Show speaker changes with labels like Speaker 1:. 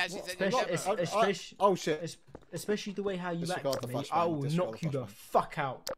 Speaker 1: actually said
Speaker 2: Especially,
Speaker 1: you're
Speaker 3: Oh shit.
Speaker 2: especially the way how you act I will knock you the fuck out.